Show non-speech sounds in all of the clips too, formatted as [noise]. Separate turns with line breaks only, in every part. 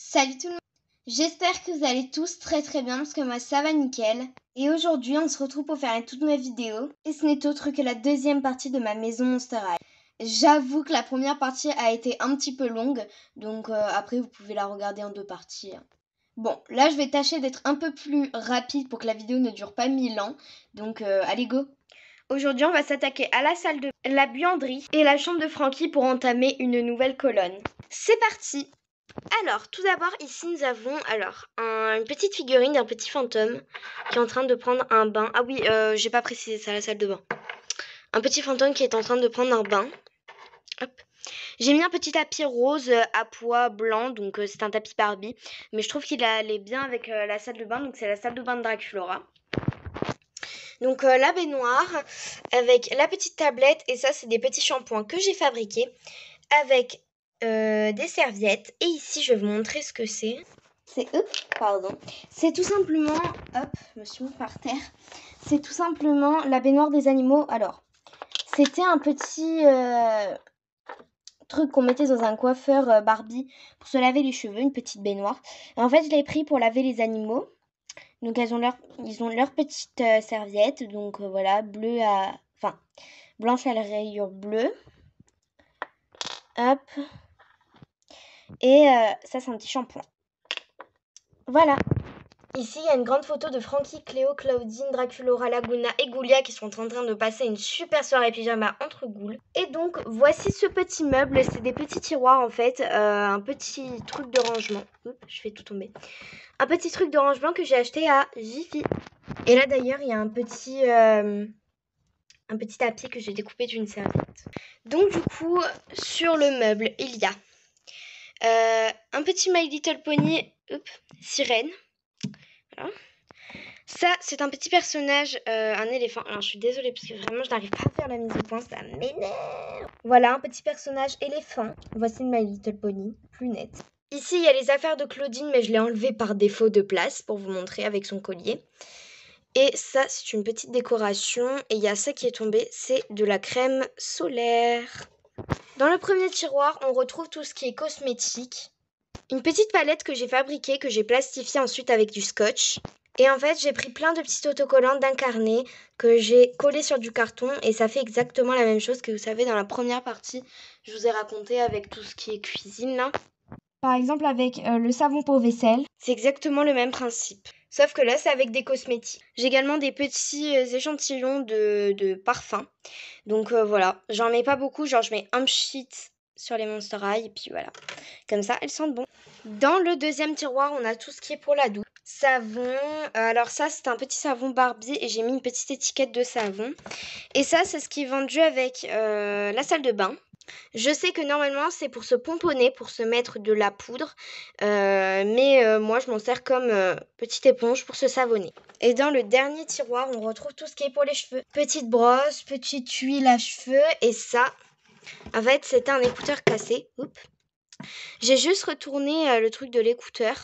Salut tout le monde J'espère que vous allez tous très très bien parce que moi ça va nickel. Et aujourd'hui on se retrouve pour faire une toute nouvelle vidéo et ce n'est autre que la deuxième partie de ma maison Monster High. J'avoue que la première partie a été un petit peu longue donc euh, après vous pouvez la regarder en deux parties. hein. Bon là je vais tâcher d'être un peu plus rapide pour que la vidéo ne dure pas mille ans donc euh, allez go Aujourd'hui, on va s'attaquer à la salle de la buanderie et la chambre de Frankie pour entamer une nouvelle colonne. C'est parti alors, tout d'abord, ici, nous avons alors un- une petite figurine d'un petit fantôme qui est en train de prendre un bain. Ah oui, euh, j'ai pas précisé ça, la salle de bain. Un petit fantôme qui est en train de prendre un bain. J'ai mis un petit tapis rose à pois blanc, donc euh, c'est un tapis Barbie. Mais je trouve qu'il allait bien avec euh, la salle de bain, donc c'est la salle de bain de Draculaura. Donc euh, la baignoire avec la petite tablette, et ça, c'est des petits shampoings que j'ai fabriqués avec euh, des serviettes. Et ici, je vais vous montrer ce que c'est. C'est pardon. C'est tout simplement, hop, je me par terre. C'est tout simplement la baignoire des animaux. Alors, c'était un petit euh, truc qu'on mettait dans un coiffeur euh, Barbie pour se laver les cheveux, une petite baignoire. En fait, je l'ai pris pour laver les animaux. Donc, elles ont leur, ils ont leur petite serviette. Donc, voilà, bleu à, enfin, blanche à la rayure bleue. Hop. Et euh, ça, c'est un petit shampoing. Voilà. Ici, il y a une grande photo de Frankie, Cléo, Claudine, Draculaura, Laguna et Goulia qui sont en train de passer une super soirée pyjama entre ghouls. Et donc, voici ce petit meuble. C'est des petits tiroirs en fait. euh, un petit truc de rangement. Oups, je fais tout tomber. Un petit truc de rangement que j'ai acheté à Jiffy. Et là d'ailleurs, il y a un petit, euh, un petit tapis que j'ai découpé d'une serviette. Donc du coup, sur le meuble, il y a euh, un petit My Little Pony, sirène. Voilà. Ça, c'est un petit personnage, euh, un éléphant. Alors, je suis désolée parce que vraiment, je n'arrive pas à faire la mise au point, ça m'énerve. Voilà, un petit personnage éléphant. Voici My Little Pony, plus net. Ici, il y a les affaires de Claudine, mais je l'ai enlevé par défaut de place pour vous montrer avec son collier. Et ça, c'est une petite décoration. Et il y a ça qui est tombé, c'est de la crème solaire. Dans le premier tiroir, on retrouve tout ce qui est cosmétique. Une petite palette que j'ai fabriquée, que j'ai plastifiée ensuite avec du scotch. Et en fait, j'ai pris plein de petits autocollants d'un carnet que j'ai collé sur du carton. Et ça fait exactement la même chose que vous savez dans la première partie. Je vous ai raconté avec tout ce qui est cuisine là. Par exemple avec euh, le savon pour vaisselle. C'est exactement le même principe. Sauf que là, c'est avec des cosmétiques. J'ai également des petits euh, échantillons de, parfums. Donc euh, voilà, j'en mets pas beaucoup, genre je mets un pchit sur les Monster High et puis voilà. Comme ça, elles sentent bon. Dans le deuxième tiroir, on a tout ce qui est pour la douche. Savon, alors ça c'est un petit savon Barbie et j'ai mis une petite étiquette de savon. Et ça c'est ce qui est vendu avec la salle de bain. Je sais que normalement c'est pour se pomponner, pour se mettre de la poudre, euh, mais euh, moi je m'en sers comme euh, petite éponge pour se savonner. Et dans le dernier tiroir, on retrouve tout ce qui est pour les cheveux. Petite brosse, petite huile à cheveux et ça, en fait c'était un écouteur cassé. J'ai juste retourné le truc de l'écouteur,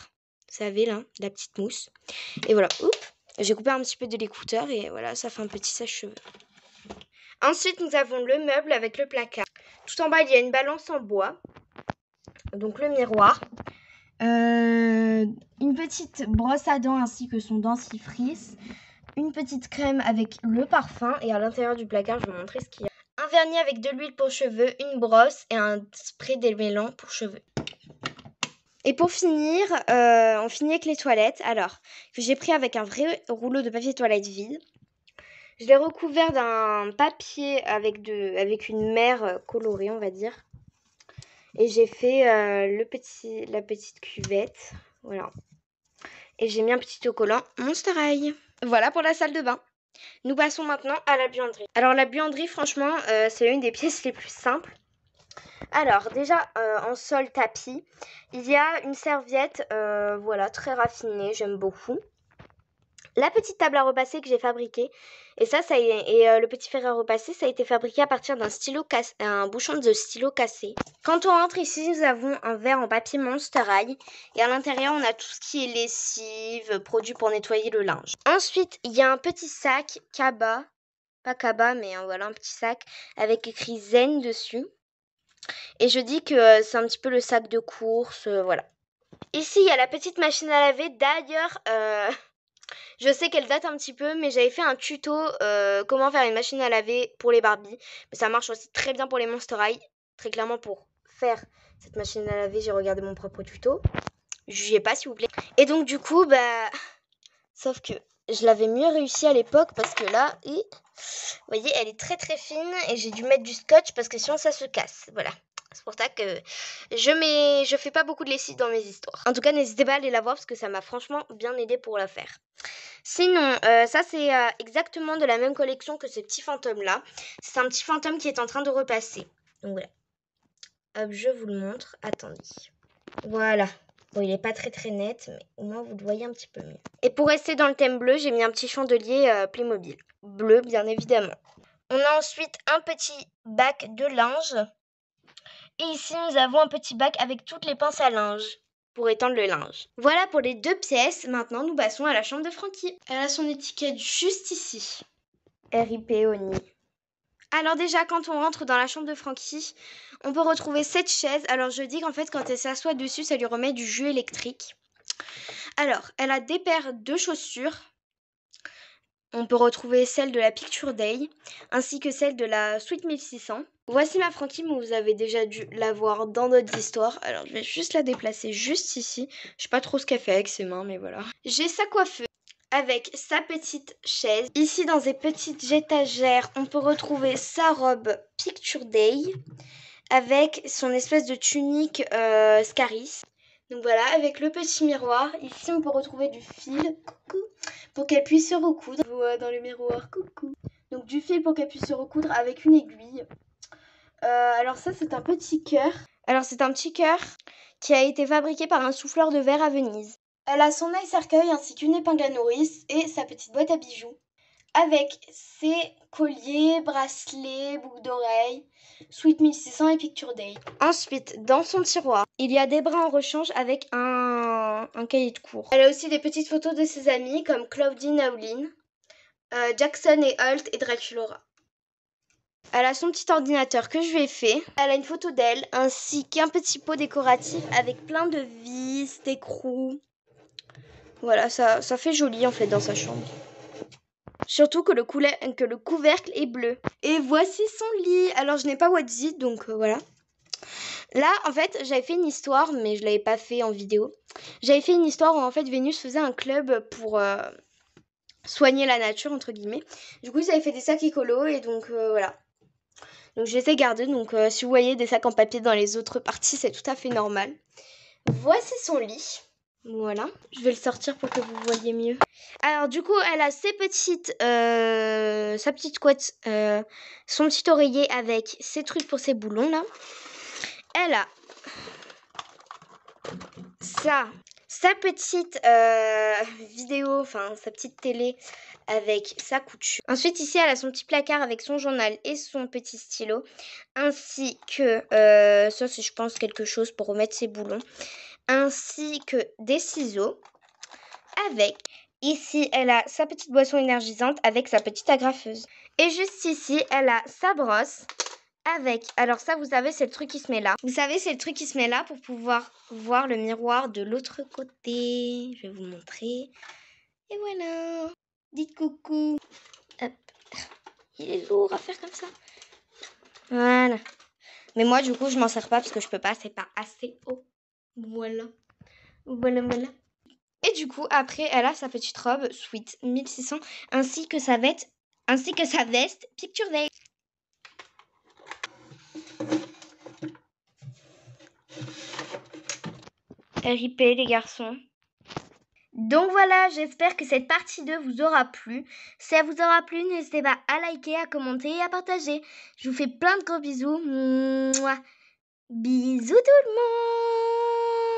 vous savez là, la petite mousse. Et voilà. J'ai coupé un petit peu de l'écouteur et voilà, ça fait un petit sèche-cheveux. Ensuite, nous avons le meuble avec le placard. Tout en bas, il y a une balance en bois. Donc le miroir. Euh, une petite brosse à dents ainsi que son dentifrice. Une petite crème avec le parfum. Et à l'intérieur du placard, je vais vous montrer ce qu'il y a. Un vernis avec de l'huile pour cheveux, une brosse et un spray démêlant pour cheveux. Et pour finir, euh, on finit avec les toilettes. Alors, que j'ai pris avec un vrai rouleau de papier toilette vide. Je l'ai recouvert d'un papier avec, de, avec une mer euh, colorée, on va dire. Et j'ai fait euh, le petit, la petite cuvette. Voilà. Et j'ai mis un petit autocollant Monster High. Voilà pour la salle de bain. Nous passons maintenant à la buanderie. Alors la buanderie, franchement, euh, c'est l'une des pièces les plus simples. Alors déjà, en sol tapis, il y a une serviette, voilà, très raffinée, j'aime beaucoup. La petite table à repasser que j'ai fabriquée, et ça, ça et euh, le petit fer à repasser, ça a été fabriqué à partir d'un stylo cassé, un bouchon de stylo cassé. Quand on rentre ici, nous avons un verre en papier Monster High, et à l'intérieur, on a tout ce qui est lessive, produits pour nettoyer le linge. Ensuite, il y a un petit sac Kaba, pas Kaba, mais euh, voilà, un petit sac avec écrit Zen dessus. Et je dis que euh, c'est un petit peu le sac de course, euh, voilà. Ici, il y a la petite machine à laver. D'ailleurs, je sais qu'elle date un petit peu, mais j'avais fait un tuto euh, comment faire une machine à laver pour les Barbie. Mais ça marche aussi très bien pour les Monster High. Très clairement, pour faire cette machine à laver, j'ai regardé mon propre tuto. Jugez pas, s'il vous plaît. Et donc, du coup, bah... [laughs] Sauf que je l'avais mieux réussi à l'époque parce que là, vous voyez, elle est très très fine et j'ai dû mettre du scotch parce que sinon ça se casse. Voilà. C'est pour ça que je mets, je fais pas beaucoup de lessive dans mes histoires. En tout cas, n'hésitez pas à aller la voir parce que ça m'a franchement bien aidé pour la faire. Sinon, euh, ça c'est euh, exactement de la même collection que ce petit fantôme là. C'est un petit fantôme qui est en train de repasser. Donc voilà. Hop, je vous le montre. Attendez. Voilà. Bon, il n'est pas très très net, mais au moins vous le voyez un petit peu mieux. Et pour rester dans le thème bleu, j'ai mis un petit chandelier euh, Playmobil. Bleu, bien évidemment. On a ensuite un petit bac de linge et ici, nous avons un petit bac avec toutes les pinces à linge pour étendre le linge. Voilà pour les deux pièces. Maintenant, nous passons à la chambre de Frankie. Elle a son étiquette juste ici. RIP Oni. Alors déjà, quand on rentre dans la chambre de Frankie, on peut retrouver cette chaise. Alors je dis qu'en fait, quand elle s'assoit dessus, ça lui remet du jus électrique. Alors, elle a des paires de chaussures on peut retrouver celle de la Picture Day ainsi que celle de la Suite 1600. Voici ma Frankie, vous avez déjà dû la voir dans d'autres histoires. Alors je vais juste la déplacer juste ici. Je sais pas trop ce qu'elle fait avec ses mains, mais voilà. J'ai sa coiffeuse avec sa petite chaise. Ici dans ces petites étagères, on peut retrouver sa robe Picture Day avec son espèce de tunique euh, Scaris. Donc voilà, avec le petit miroir. Ici, on peut retrouver du fil. Coucou pour qu'elle puisse se recoudre. dans le miroir, coucou. Donc du fil pour qu'elle puisse se recoudre avec une aiguille. Euh, alors ça, c'est un petit cœur. Alors c'est un petit cœur qui a été fabriqué par un souffleur de verre à Venise. Elle a son œil cercueil ainsi qu'une épingle à nourrice et sa petite boîte à bijoux avec ses colliers, bracelets, boucles d'oreilles, Sweet 1600 et Picture Day. Ensuite, dans son tiroir, il y a des bras en rechange avec un, un cahier de cours. Elle a aussi des petites photos de ses amis comme Claudine Aulin, euh, Jackson et Holt et Draculaura. Elle a son petit ordinateur que je lui ai fait. Elle a une photo d'elle ainsi qu'un petit pot décoratif avec plein de vis, d'écrous. Voilà, ça, ça fait joli en fait dans sa chambre. Surtout que le, couvercle est bleu. Et voici son lit. Alors, je n'ai pas Wattzy, donc euh, voilà. Là, en fait, j'avais fait une histoire, mais je l'avais pas fait en vidéo. J'avais fait une histoire où, en fait, Vénus faisait un club pour euh, soigner la nature, entre guillemets. Du coup, j'avais fait des sacs écolos, et donc, euh, voilà. Donc, je les ai gardés. Donc, si vous voyez des sacs en papier dans les autres parties, c'est tout à fait normal. Voici son lit. Voilà, je vais le sortir pour que vous voyez mieux. Alors du coup, elle a ses petites, euh, sa petite couette, euh, son petit oreiller avec ses trucs pour ses boulons là. Elle a ça, sa petite euh, vidéo, enfin sa petite télé avec sa couture. Ensuite ici, elle a son petit placard avec son journal et son petit stylo, ainsi que ça c'est je pense quelque chose pour remettre ses boulons ainsi que des ciseaux avec ici elle a sa petite boisson énergisante avec sa petite agrafeuse. Et juste ici elle a sa brosse avec alors ça vous savez c'est le truc qui se met là. Vous savez c'est le truc qui se met là pour pouvoir voir le miroir de l'autre côté. Je vais vous montrer. Et voilà. Dites coucou. Hop. Il est lourd à faire comme ça. Voilà. Mais moi du coup je m'en sers pas parce que je peux pas. C'est pas assez haut voilà. Voilà, voilà. Et du coup, après, elle a sa petite robe Sweet 1600 ainsi que sa veste, ainsi que sa veste Picture Day. RIP les garçons. Donc voilà, j'espère que cette partie 2 vous aura plu. Si elle vous aura plu, n'hésitez pas à liker, à commenter et à partager. Je vous fais plein de gros bisous. Bisous tout le monde.